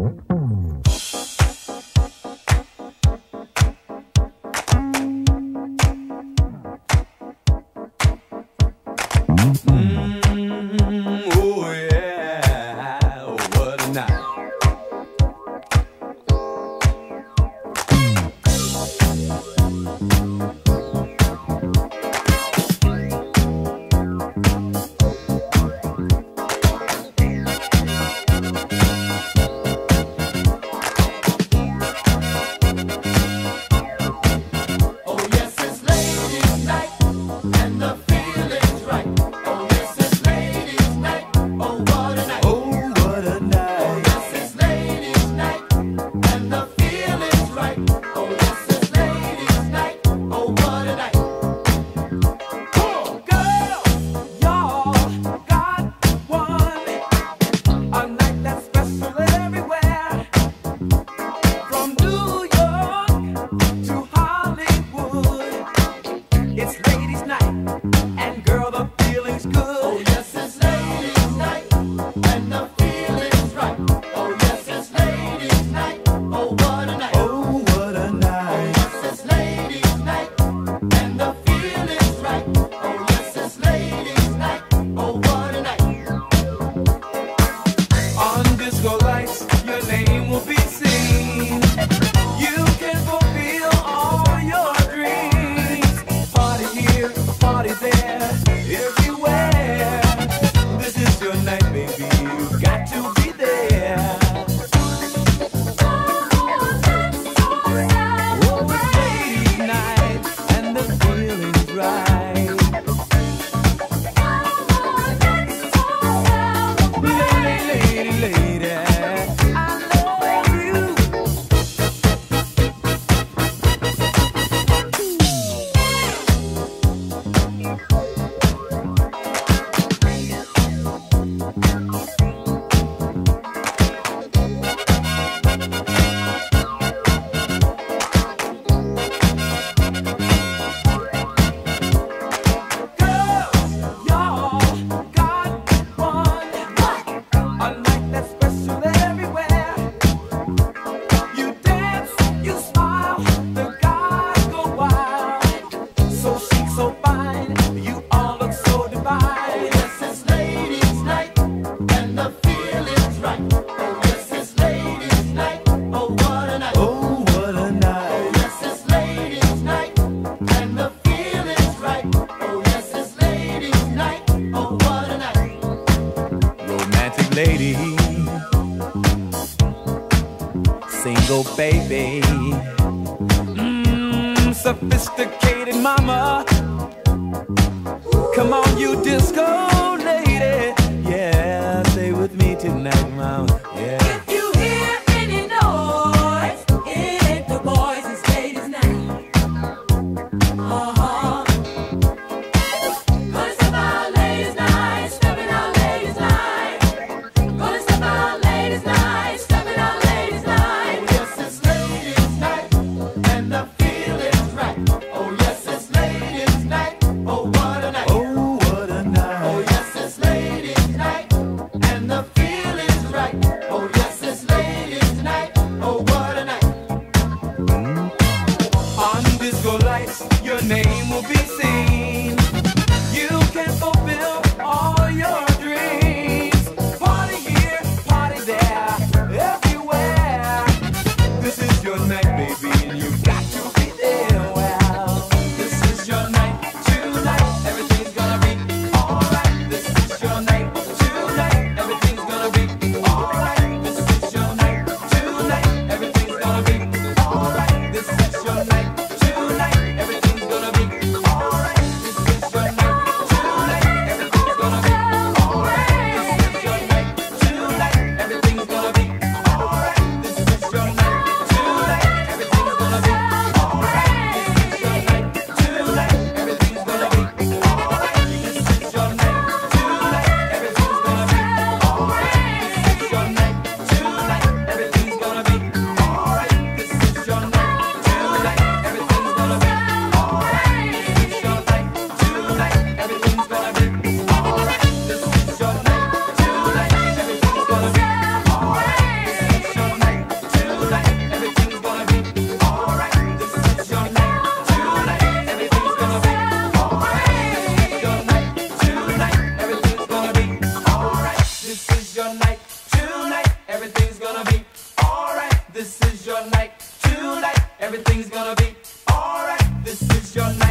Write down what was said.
lady, baby. Mmm, sophisticated mama. Come on, you disco lady. Yeah, stay with me tonight, mama. gonna be alright. This is your night.